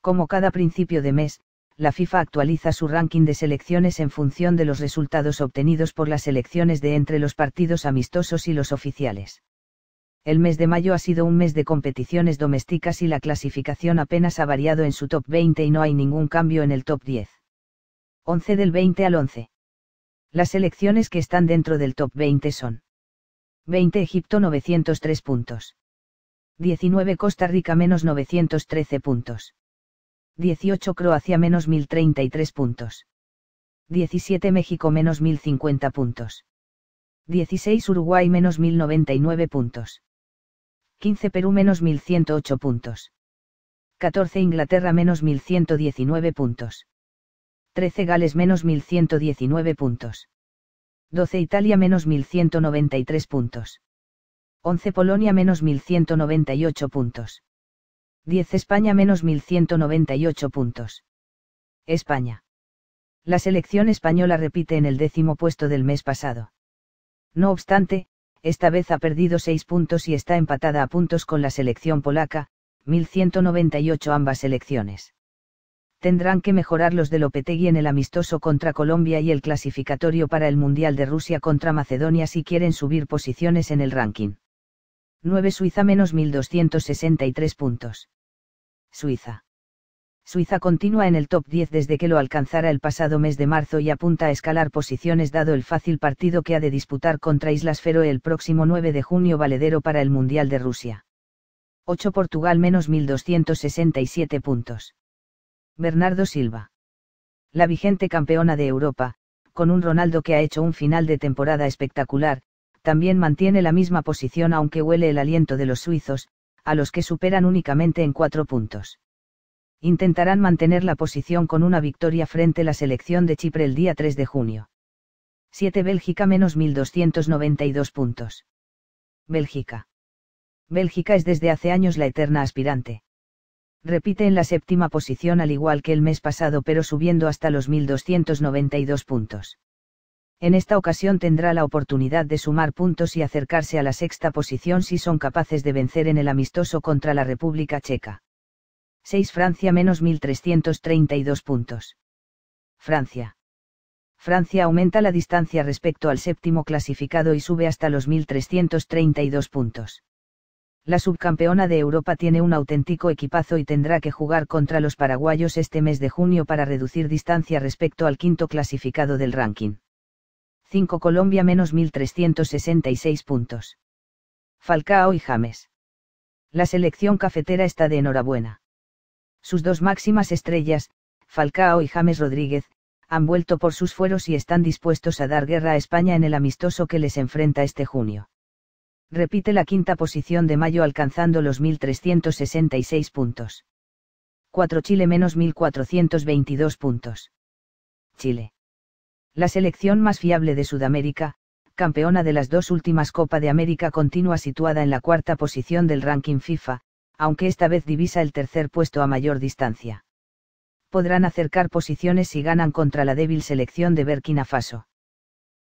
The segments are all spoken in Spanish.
Como cada principio de mes, la FIFA actualiza su ranking de selecciones en función de los resultados obtenidos por las selecciones de entre los partidos amistosos y los oficiales. El mes de mayo ha sido un mes de competiciones domésticas y la clasificación apenas ha variado en su top 20 y no hay ningún cambio en el top 10. 11 del 20 al 11. Las selecciones que están dentro del top 20 son 20 Egipto 903 puntos. 19 Costa Rica menos 913 puntos. 18 Croacia menos 1033 puntos. 17 México menos 1050 puntos. 16 Uruguay menos 1099 puntos. 15 Perú menos 1108 puntos. 14 Inglaterra menos 1119 puntos. 13 Gales menos 1119 puntos. 12 Italia menos 1193 puntos. 11 Polonia menos 1198 puntos. 10 España menos 1198 puntos. España. La selección española repite en el décimo puesto del mes pasado. No obstante, esta vez ha perdido 6 puntos y está empatada a puntos con la selección polaca, 1198 ambas selecciones. Tendrán que mejorar los de Lopetegui en el amistoso contra Colombia y el clasificatorio para el Mundial de Rusia contra Macedonia si quieren subir posiciones en el ranking. 9 Suiza menos 1263 puntos. Suiza. Suiza continúa en el top 10 desde que lo alcanzara el pasado mes de marzo y apunta a escalar posiciones dado el fácil partido que ha de disputar contra Islas Feroe el próximo 9 de junio valedero para el Mundial de Rusia. 8 Portugal menos 1267 puntos. Bernardo Silva. La vigente campeona de Europa, con un Ronaldo que ha hecho un final de temporada espectacular, también mantiene la misma posición aunque huele el aliento de los suizos, a los que superan únicamente en cuatro puntos intentarán mantener la posición con una victoria frente a la selección de Chipre el día 3 de junio. 7 Bélgica menos 1292 puntos. Bélgica. Bélgica es desde hace años la eterna aspirante. Repite en la séptima posición al igual que el mes pasado pero subiendo hasta los 1292 puntos. En esta ocasión tendrá la oportunidad de sumar puntos y acercarse a la sexta posición si son capaces de vencer en el amistoso contra la República Checa. 6 Francia menos 1332 puntos. Francia. Francia aumenta la distancia respecto al séptimo clasificado y sube hasta los 1332 puntos. La subcampeona de Europa tiene un auténtico equipazo y tendrá que jugar contra los paraguayos este mes de junio para reducir distancia respecto al quinto clasificado del ranking. 5 Colombia menos 1366 puntos. Falcao y James. La selección cafetera está de enhorabuena. Sus dos máximas estrellas, Falcao y James Rodríguez, han vuelto por sus fueros y están dispuestos a dar guerra a España en el amistoso que les enfrenta este junio. Repite la quinta posición de mayo alcanzando los 1.366 puntos. 4 Chile menos 1.422 puntos. Chile. La selección más fiable de Sudamérica, campeona de las dos últimas Copa de América continúa situada en la cuarta posición del ranking FIFA, aunque esta vez divisa el tercer puesto a mayor distancia. Podrán acercar posiciones si ganan contra la débil selección de Burkina Faso.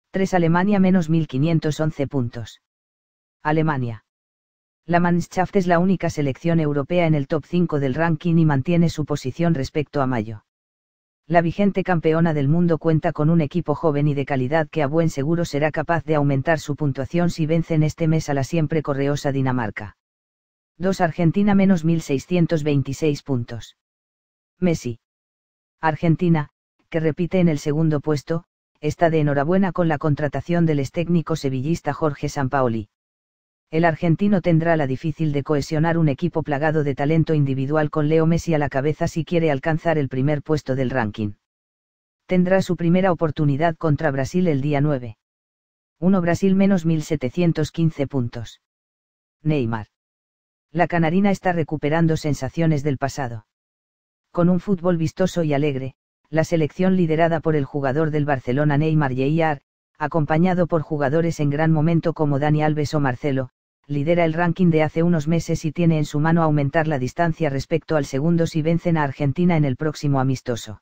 3 Alemania menos 1511 puntos. Alemania. La Mannschaft es la única selección europea en el top 5 del ranking y mantiene su posición respecto a mayo. La vigente campeona del mundo cuenta con un equipo joven y de calidad que a buen seguro será capaz de aumentar su puntuación si vencen este mes a la siempre correosa Dinamarca. 2 Argentina menos 1626 puntos. Messi. Argentina, que repite en el segundo puesto, está de enhorabuena con la contratación del ex técnico sevillista Jorge Sampaoli. El argentino tendrá la difícil de cohesionar un equipo plagado de talento individual con Leo Messi a la cabeza si quiere alcanzar el primer puesto del ranking. Tendrá su primera oportunidad contra Brasil el día 9. 1 Brasil menos 1715 puntos. Neymar la canarina está recuperando sensaciones del pasado. Con un fútbol vistoso y alegre, la selección liderada por el jugador del Barcelona Neymar Jr., acompañado por jugadores en gran momento como Dani Alves o Marcelo, lidera el ranking de hace unos meses y tiene en su mano aumentar la distancia respecto al segundo si vencen a Argentina en el próximo amistoso.